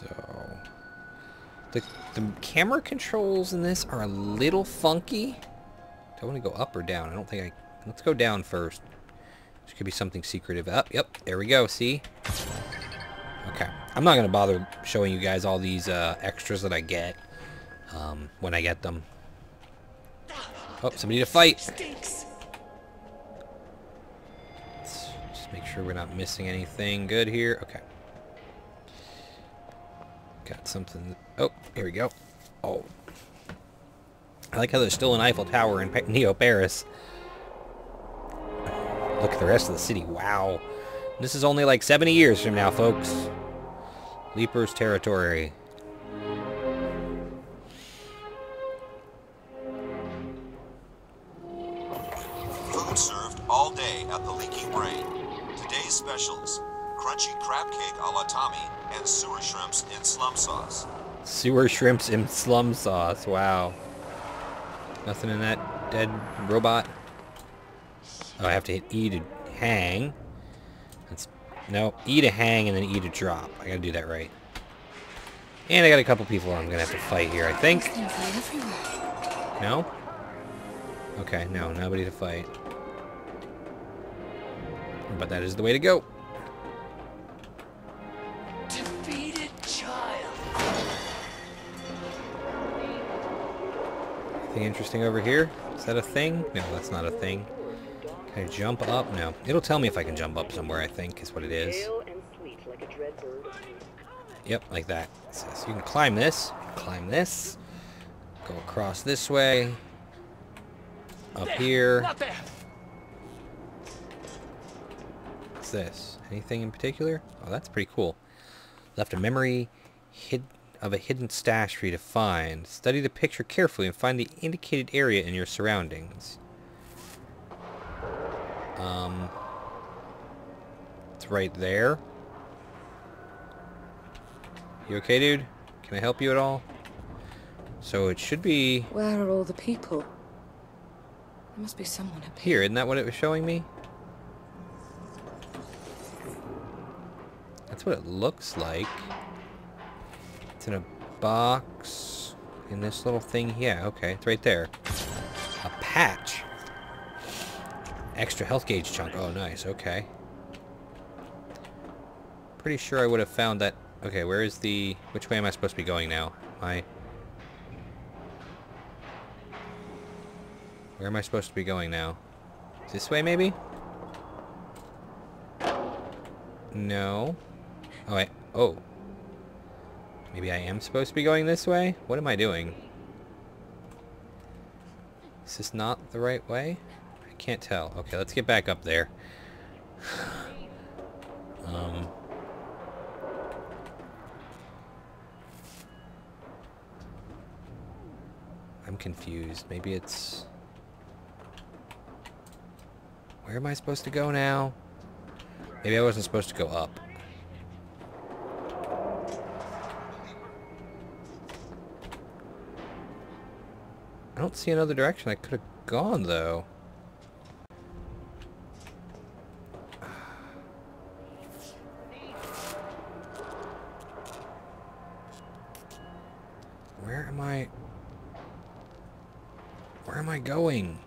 So... The, the camera controls in this are a little funky. Do I want to go up or down? I don't think I... Let's go down first. There could be something secretive. Up, yep, there we go, see? Okay. I'm not going to bother showing you guys all these uh, extras that I get um, when I get them. Oh, somebody to fight. Stinks. Just make sure we're not missing anything good here. Okay. Got something. Oh, here we go. Oh. I like how there's still an Eiffel Tower in Pa- Neo Paris. Look at the rest of the city. Wow. This is only like 70 years from now, folks. Leapers territory. Crab cake a la Tommy and sewer shrimps in slum sauce. Sewer shrimps in slum sauce. Wow. Nothing in that dead robot. Oh, I have to hit E to hang. That's no E to hang and then E to drop. I gotta do that right. And I got a couple people I'm gonna have to fight here. I think. No. Okay, no, nobody to fight. But that is the way to go. Anything interesting over here? Is that a thing? No, that's not a thing. Can I jump up? No. It'll tell me if I can jump up somewhere, I think, is what it is. Pale and sweet like a dread bird. Yep, like that. So, so you can climb this, climb this, go across this way, up here. What's this? Anything in particular? Oh, that's pretty cool. Left a memory hid of a hidden stash for you to find. Study the picture carefully and find the indicated area in your surroundings. Um, it's right there. You okay, dude? Can I help you at all? So it should be Where are all the people? There must be someone up here. here. Isn't that what it was showing me? That's what it looks like. It's in a box. In this little thing. Yeah, okay. It's right there. A patch. Extra health gauge chunk. Oh, nice. Okay. Pretty sure I would have found that. Okay, where is the... Which way am I supposed to be going now? My... Where am I supposed to be going now? This way, maybe? No. Oh, I... Oh. Maybe I am supposed to be going this way? What am I doing? Is this not the right way? I can't tell. Okay, let's get back up there. um... I'm confused. Maybe it's... Where am I supposed to go now? Maybe I wasn't supposed to go up. Don't see another direction I could have gone, though. Where am I... Where am I going?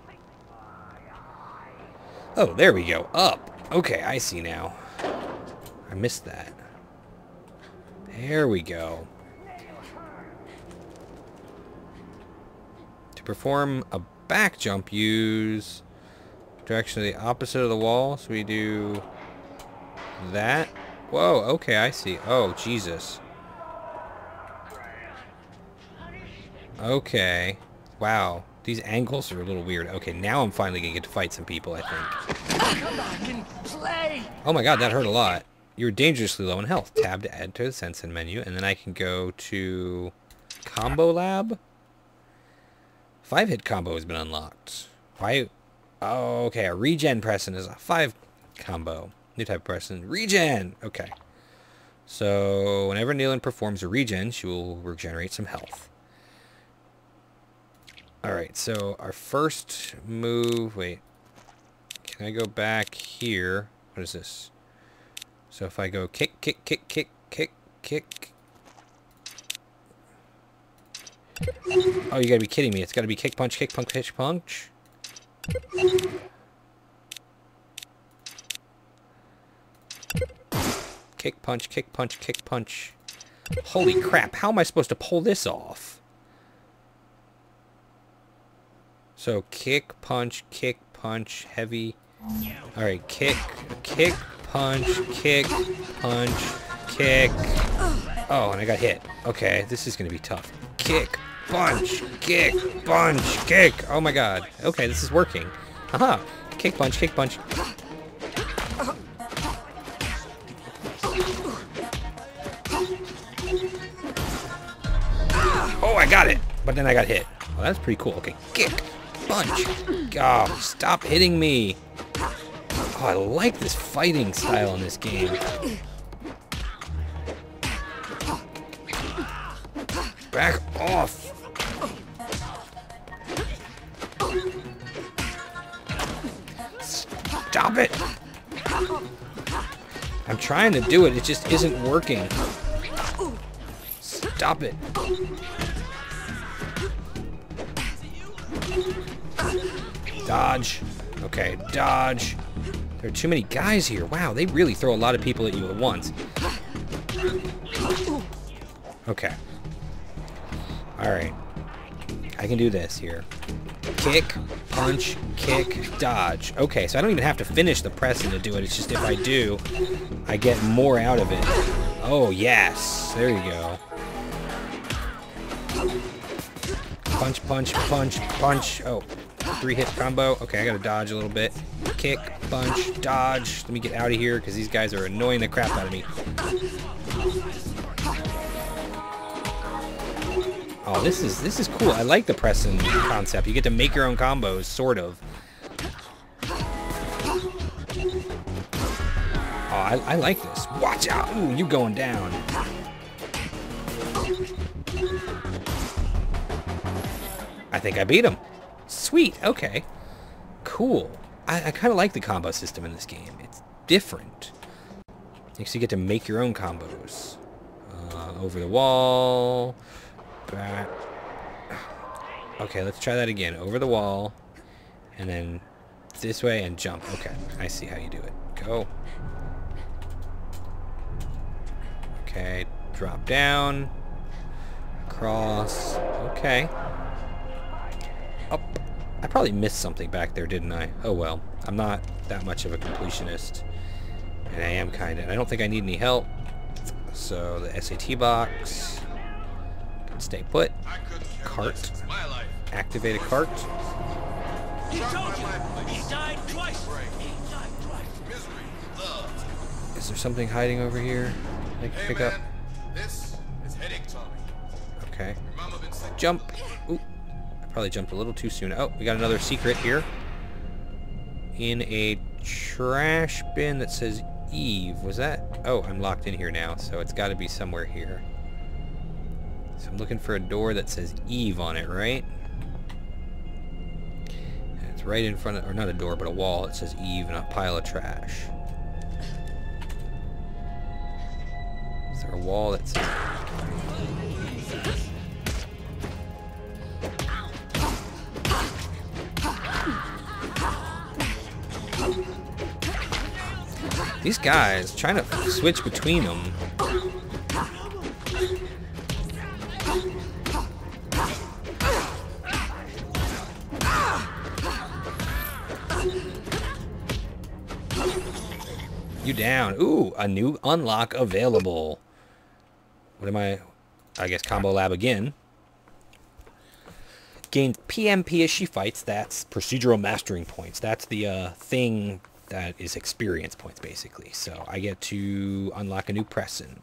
Oh, there we go. Up. Okay, I see now. I missed that. There we go. To perform a back jump, use direction of the opposite of the wall. So we do that. Whoa, okay, I see. Oh, Jesus. Okay. Wow. These angles are a little weird. Okay, now I'm finally gonna get to fight some people, I think. And. Oh my god, that hurt a lot. You're dangerously low in health. Tab to add to the Sensen menu, and then I can go to Combo Lab. Five hit combo has been unlocked. Why? Oh, okay. A regen Pressen is a five combo. New type of. Regen! Okay. So, whenever Nilin performs a regen, she will regenerate some health. Alright, so our first move... Wait. Can I go back here? What is this? So if I go kick, kick, kick, kick, kick, kick, Oh, you gotta be kidding me. It's gotta be kick, punch, kick, punch, kick, punch. Kick, punch, kick, punch, kick, punch. Holy crap, how am I supposed to pull this off? So, kick, punch, kick, punch, heavy. Alright, kick, kick, punch, kick, punch, kick. Oh, and I got hit. Okay, this is gonna be tough. Kick, punch, kick, punch, kick. Oh my god. Okay, this is working. Haha. Kick, punch, kick, punch. Oh, I got it. But then I got hit. Oh, that's pretty cool. Okay, kick, punch. Oh, stop hitting me. Oh, I like this fighting style in this game. Back off. Stop it. I'm trying to do it. It just isn't working. Stop it. Dodge. Okay, dodge. There are too many guys here. Wow, they really throw a lot of people at you at once. Okay. Alright. I can do this here. Kick, punch, kick, dodge. Okay, so I don't even have to finish the pressing to do it. It's just if I do, I get more out of it. Oh, yes. There you go. Punch, punch, punch, punch. Oh, three hit combo. Okay, I gotta dodge a little bit. Kick, punch, dodge. Let me get out of here because these guys are annoying the crap out of me. Oh, this is this is cool. I like the pressing concept. You get to make your own combos, sort of. Oh, I, I like this. Watch out! Ooh, you going down. I think I beat him. Sweet. Okay. Cool. I, I kind of like the combo system in this game. It's different. Makes you get to make your own combos. Uh, over the wall. Back. Okay, let's try that again. Over the wall. And then this way and jump. Okay, I see how you do it. Go. Okay, drop down. Cross. Okay. Up. I probably missed something back there, didn't I? Oh well. I'm not that much of a completionist. And I am kind of. I don't think I need any help. So the SAT box. Can stay put. Cart. Activate a cart. He told you! He died twice! He died twice! Is there something hiding over here I can pick up? This is headache Tommy. Okay. Mama been sick. Jump. Ooh. I probably jumped a little too soon. Oh, we got another secret here. In a trash bin that says Eve. Was that? Oh, I'm locked in here now, so it's got to be somewhere here. So I'm looking for a door that says Eve on it, right? And it's right in front of, or not a door, but a wall. It says Eve and a pile of trash. Is there a wall that says... These guys trying to switch between them. You down. Ooh, a new unlock available. What am I? I guess Combo Lab again. Gain PMP as she fights. That's procedural mastering points. That's the uh, thing that is experience points, basically. So I get to unlock a new Pressen.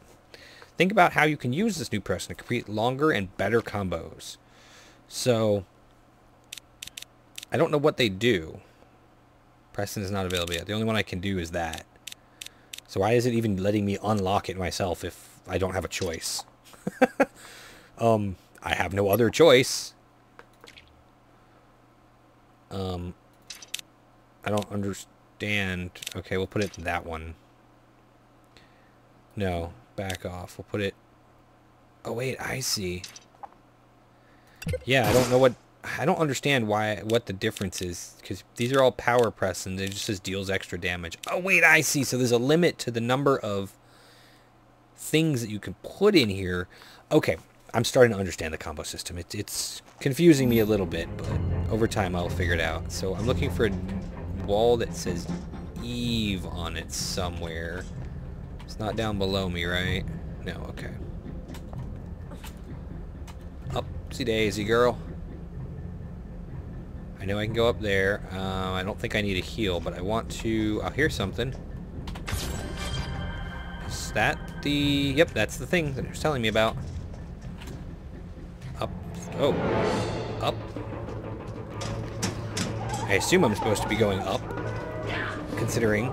Think about how you can use this new Pressen to create longer and better combos. So I don't know what they do. Pressen is not available yet. The only one I can do is that. So why is it even letting me unlock it myself if I don't have a choice? um, I have no other choice. Um, I don't understand. Okay, we'll put it in that one. No, back off. We'll put it... Oh, wait, I see. Yeah, I don't know what... I don't understand why what the difference is because these are all power press and it just says deals extra damage. Oh wait, I see. So there's a limit to the number of things that you can put in here. Okay, I'm starting to understand the combo system. It, it's confusing me a little bit, but over time I'll figure it out. So I'm looking for a wall that says Eve on it somewhere. It's not down below me, right? No, okay. Upsy daisy, girl. I know I can go up there. Uh, I don't think I need a heal, but I want to... I'll hear something. Is that the... Yep, that's the thing that it was telling me about. Up. Oh. Up. I assume I'm supposed to be going up. Considering.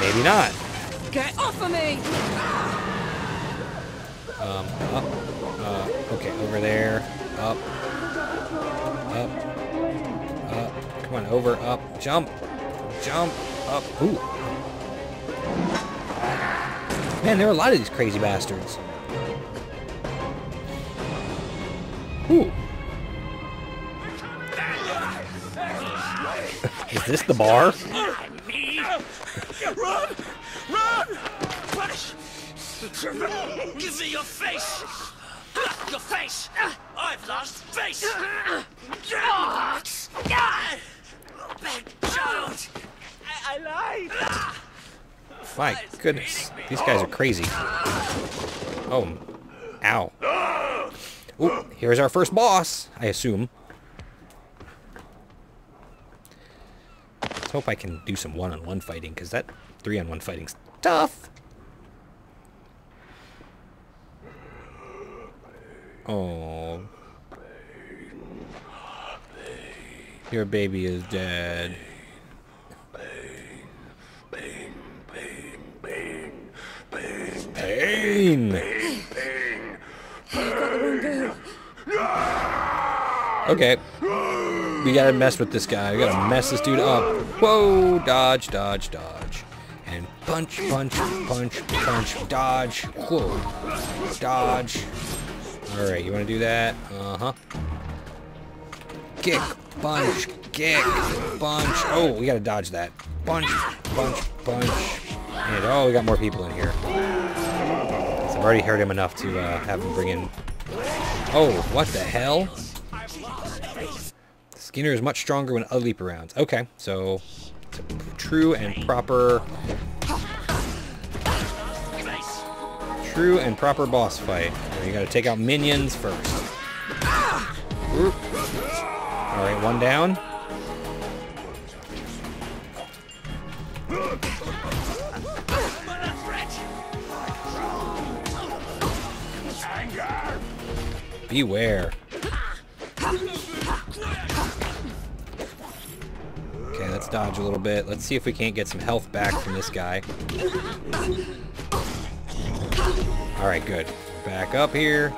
Maybe not. Get off of me! Um, up. Uh, okay, over there. Up. Up. Up. Come on, over, up. Jump. Jump. Up. Ooh. Man, there are a lot of these crazy bastards. Ooh. Is this the bar? Run! Run! Give me your face! Your face! I've lost face! Bad child! I, I lied! My goodness. These guys are crazy. Oh. Ow. Ooh, here's our first boss, I assume. Let's hope I can do some one-on-one fighting, because that three-on-one fighting's tough. Oh. Your baby is dead. Pain! Pain. Pain. Pain. Okay. We gotta mess with this guy. We gotta mess this dude up. Whoa! Dodge, dodge, dodge. And punch, punch, punch, punch, dodge. Whoa. Dodge. Alright, you wanna do that? Uh-huh. Kick, punch, kick, punch. Oh, we gotta dodge that. Punch, punch, punch. And, oh, we got more people in here. So I've already hurt him enough to uh, have him bring in... Oh, what the hell? Skinner is much stronger when other leap arounds. Okay, so true and proper... True and proper boss fight. You gotta take out minions first. Alright, one down. Beware. Okay, let's dodge a little bit. Let's see if we can't get some health back from this guy. Alright, good. Back up here.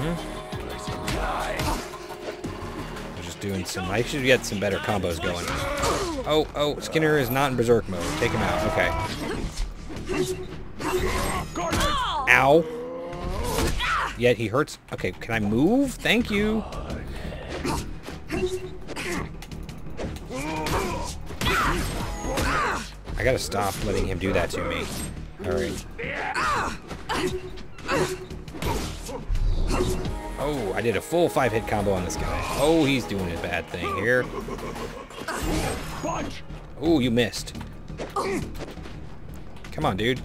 Hmm. We're just doing some... I should get some better combos going. Oh, oh, Skinner is not in Berserk mode. Take him out. Okay. Ow. Yet he hurts. Okay, can I move? Thank you. I gotta stop letting him do that to me. Alright. Oh, I did a full five hit combo on this guy. Oh, he's doing a bad thing here. Oh, you missed. Come on, dude.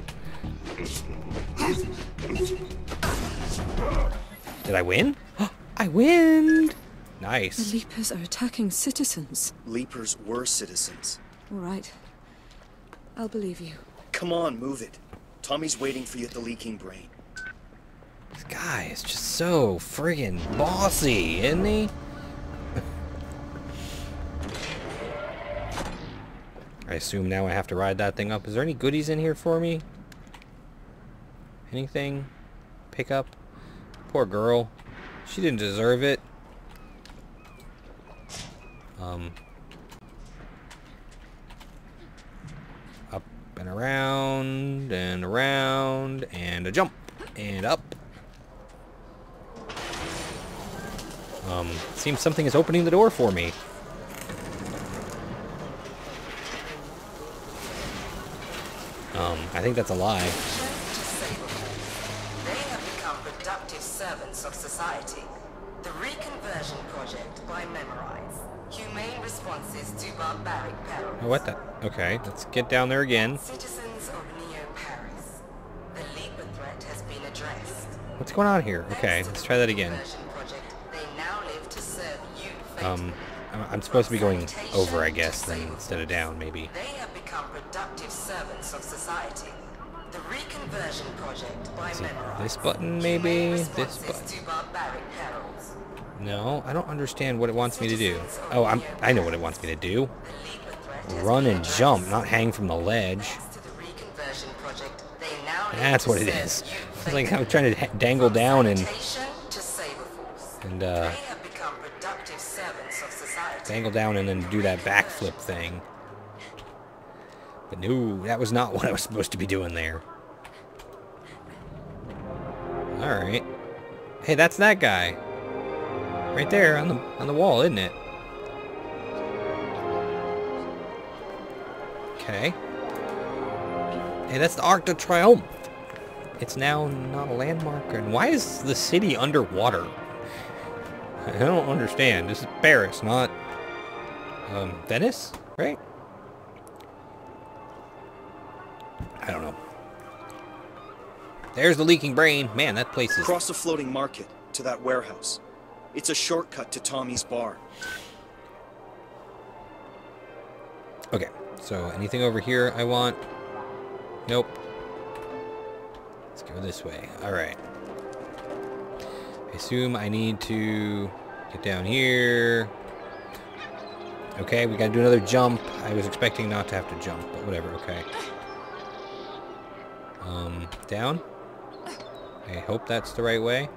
Did I win? I win! Nice. The Leapers are attacking citizens. Leapers were citizens. All right. I'll believe you. Come on, move it. Tommy's waiting for you at the leaking brain. This guy is just so friggin' bossy, isn't he? I assume now I have to ride that thing up. Is there any goodies in here for me? Anything? Pick up? Poor girl. She didn't deserve it. Um. Up. and around and around and a jump and up. Um, seems something is opening the door for me. Um, I think that's a lie. They have become productive servants of society. The Reconversion Project by Memorize. Humane responses to barbaric perils. Oh, what the? Okay, let's get down there again. Citizens of Neo Paris. The Leaper threat has been addressed. What's going on here? Okay, let's try that again. Project, they now live to serve you Um. I'm- supposed to be going over, I guess, then instead of down, maybe. They have become productive servants of society. The Reconversion Project by Memorize. this button, maybe? This button. No, I don't understand what it wants me to do. Oh, I'm, I know what it wants me to do. Run and jump, not hang from the ledge. That's what it is. It's like. I'm trying to dangle down and and uh, dangle down and then do that backflip thing. But no, that was not what I was supposed to be doing there. Alright. Hey, that's that guy. Right there on the on the wall, isn't it? Okay. Hey, that's the Arc de Triomphe. It's now not a landmark. And why is the city underwater? I don't understand. This is Paris, not um, Venice, right? I don't know. There's the leaking brain. Man, that place is... Cross the floating market to that warehouse. It's a shortcut to Tommy's bar. Okay, so anything over here I want? Nope. Let's go this way. Alright. I assume I need to get down here. Okay, we gotta do another jump. I was expecting not to have to jump, but whatever, okay. Um, down? I hope that's the right way.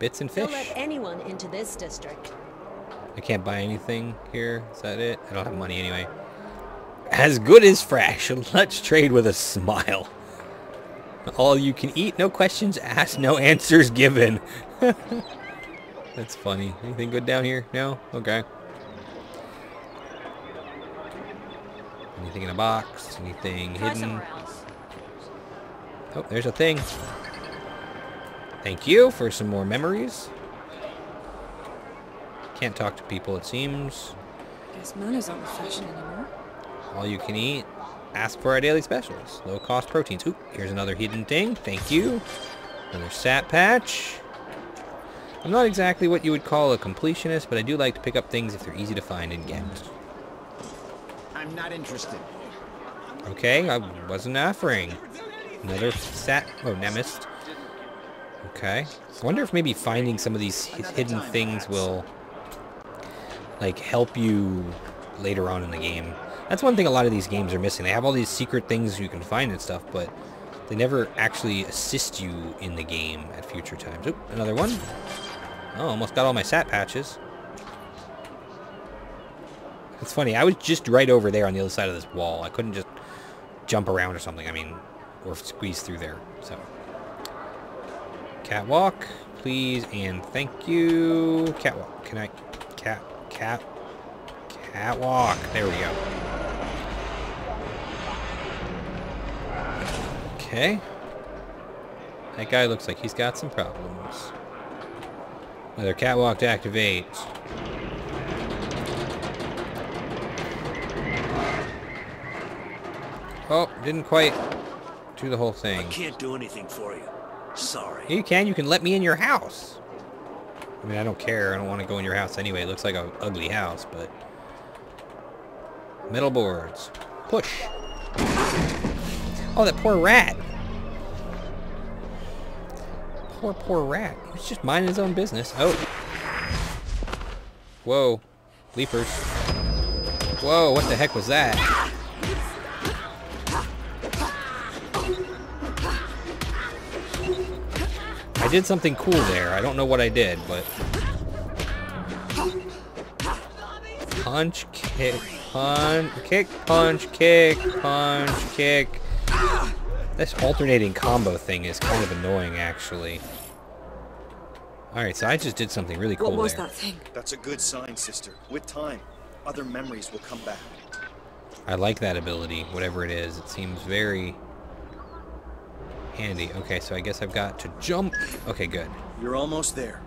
Bits and Don't let anyone into this district. I can't buy anything here. Is that it? I don't have money anyway. As good as fresh. Let's trade with a smile. All you can eat, no questions asked, no answers given. That's funny. Anything good down here? No? Okay. Anything in a box? Anything Try hidden? Oh, there's a thing. Thank you for some more memories. Can't talk to people, it seems. Guess manners aren't the fashion anymore. All you can eat. Ask for our daily specials. Low cost proteins. Ooh, here's another hidden thing. Thank you. Another sat patch. I'm not exactly what you would call a completionist, but I do like to pick up things if they're easy to find and get. I'm not interested. Okay, I wasn't offering. Another sat... Oh, Mnemist. Okay. I wonder if maybe finding some of these hi- hidden things will, like, help you later on in the game. That's one thing a lot of these games are missing. They have all these secret things you can find and stuff, but they never actually assist you in the game at future times. Oop, another one. Oh, almost got all my sat patches. It's funny, I was just right over there on the other side of this wall. I couldn't just jump around or something, I mean, or squeeze through there, so. Catwalk, please, and thank you. Catwalk, can I, cat, cat, catwalk, there we go. Okay. That guy looks like he's got some problems. Another catwalk to activate. Oh, didn't quite do the whole thing. I Can't do anything for you. Sorry. You can. You can let me in your house. I mean, I don't care. I don't want to go in your house anyway. It looks like an ugly house, but... Metal boards. Push. Oh, that poor rat. Poor, poor rat. He's just minding his own business. Oh. Whoa. Leapers. Whoa, what the heck was that? Did something cool there. I don't know what I did, but... Punch, kick, punch, kick, punch, kick, punch, kick. This alternating combo thing is kind of annoying, actually. Alright, so I just did something really cool What was there. that thing? That's a good sign, sister. With time, other memories will come back. I like that ability, whatever it is. It seems very handy. Okay, so I guess I've got to jump. Okay, good. You're almost there.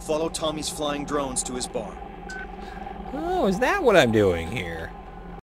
Follow Tommy's flying drones to his bar. Oh, is that what I'm doing here?